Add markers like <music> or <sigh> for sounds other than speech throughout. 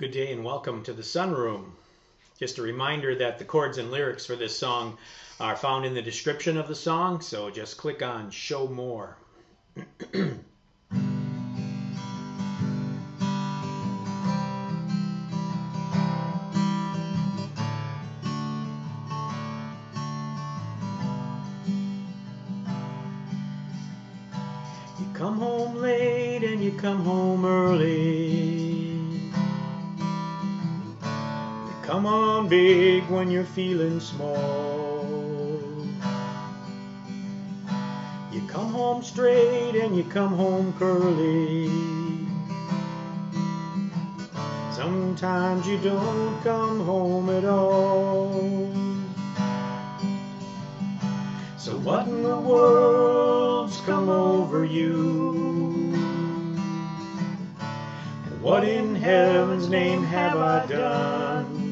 Good day and welcome to the Sunroom. Just a reminder that the chords and lyrics for this song are found in the description of the song, so just click on Show More. <clears throat> You come home late and you come home early. Big when you're feeling small. You come home straight and you come home curly. Sometimes you don't come home at all. So what in the world's come over you? And what in heaven's name have I done?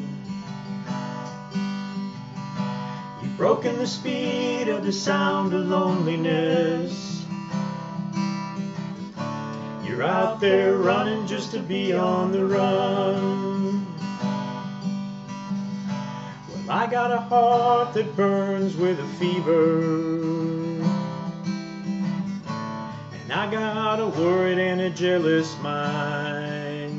Broken the speed of the sound of loneliness. You're out there running just to be on the run. Well, I got a heart that burns with a fever. And I got a worried and a jealous mind.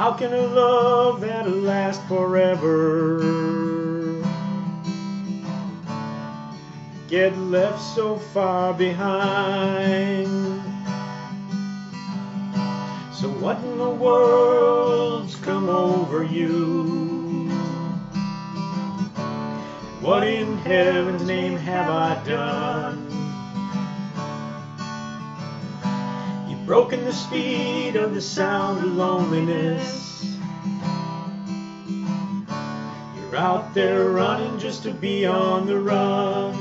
How can a love that'll last forever get left so far behind? So what in the world's come over you? What in heaven's name have I done? Broken the speed of the sound of loneliness. You're out there running just to be on the run.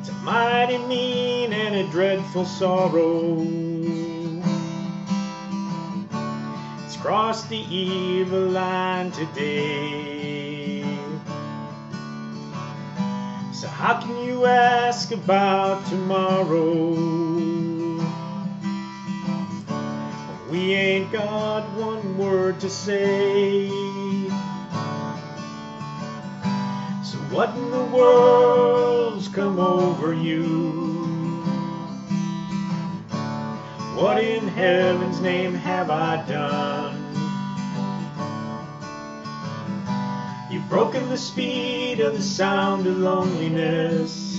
It's a mighty mean and a dreadful sorrow. It's crossed the evil line today. How can you ask about tomorrow? We ain't got one word to say. So what in the world's come over you? What in heaven's name have I done? You've broken the speed of the sound of loneliness.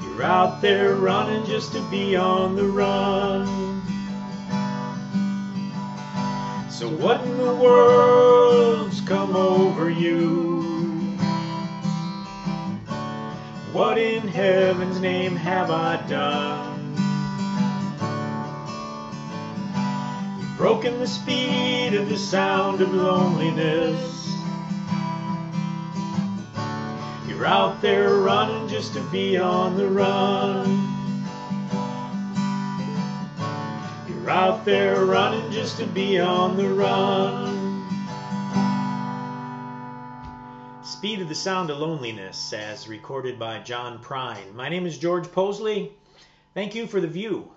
You're out there running just to be on the run. So what in the world's come over you? What in heaven's name have I done? Broken the speed of the sound of loneliness. You're out there running just to be on the run. You're out there running just to be on the run. Speed of the Sound of Loneliness, as recorded by John Prine. My name is George Possley. Thank you for the view.